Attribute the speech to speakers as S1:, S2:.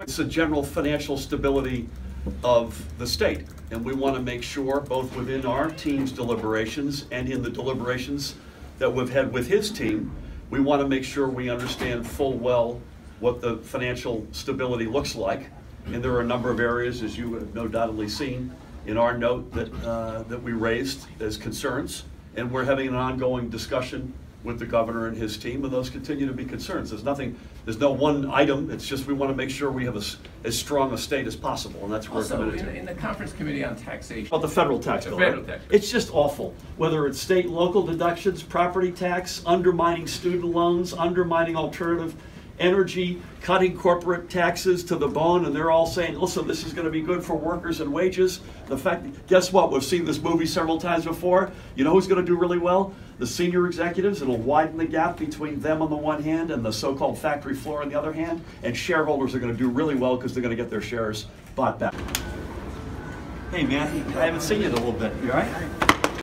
S1: It's the general financial stability of the state. And we want to make sure, both within our team's deliberations and in the deliberations that we've had with his team, we want to make sure we understand full well what the financial stability looks like. And there are a number of areas, as you have no doubtly seen in our note, that, uh, that we raised as concerns. And we're having an ongoing discussion with the governor and his team, and those continue to be concerns. There's nothing, there's no one item, it's just we want to make sure we have a as strong a state as possible, and that's what we're
S2: Also,
S1: committed
S2: in,
S1: to.
S2: in the conference committee on taxation.
S1: About the federal tax
S2: The
S1: bill.
S2: federal
S1: right?
S2: tax bill.
S1: It's just awful, whether it's state local deductions, property tax, undermining student loans, undermining alternative energy, cutting corporate taxes to the bone, and they're all saying, listen, this is gonna be good for workers and wages. The fact, guess what, we've seen this movie several times before. You know who's gonna do really well? The senior executives, it'll widen the gap between them on the one hand and the so-called factory floor on the other hand, and shareholders are gonna do really well because they're gonna get their shares bought back. Hey, man, I haven't seen you in a little bit. You all right?